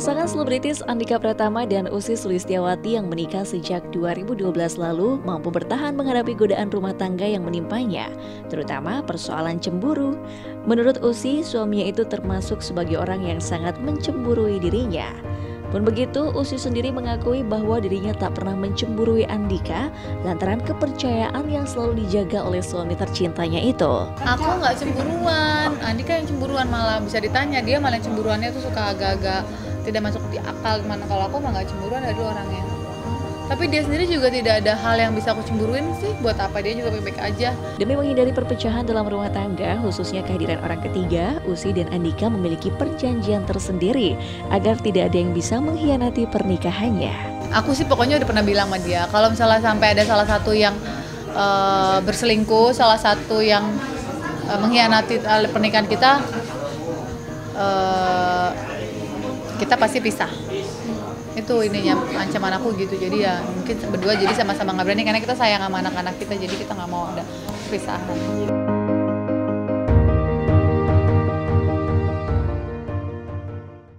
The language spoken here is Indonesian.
Pasangan selebritis Andika Pratama dan Usi Sulistiawati yang menikah sejak 2012 lalu mampu bertahan menghadapi godaan rumah tangga yang menimpanya, terutama persoalan cemburu. Menurut Usi, suaminya itu termasuk sebagai orang yang sangat mencemburui dirinya. Pun begitu, Usi sendiri mengakui bahwa dirinya tak pernah mencemburui Andika lantaran kepercayaan yang selalu dijaga oleh suami tercintanya itu. Aku nggak cemburuan, Andika yang cemburuan malah bisa ditanya dia malah cemburuannya tuh suka agak-agak tidak masuk di akal gimana. Kalau aku mah nggak cemburuan ada orangnya. Tapi dia sendiri juga tidak ada hal yang bisa aku cemburuin sih. Buat apa dia juga baik-baik aja. Demi menghindari perpecahan dalam rumah tangga, khususnya kehadiran orang ketiga, Usi dan Andika memiliki perjanjian tersendiri agar tidak ada yang bisa mengkhianati pernikahannya. aku sih pokoknya udah pernah bilang sama dia kalau misalnya sampai ada salah satu yang eh, berselingkuh salah satu yang eh, mengkhianati eh, pernikahan kita eh, kita pasti pisah. Itu ininya ancaman aku gitu. Jadi ya mungkin berdua jadi sama-sama nggak berani karena kita sayang sama anak-anak kita jadi kita nggak mau ada perpisahan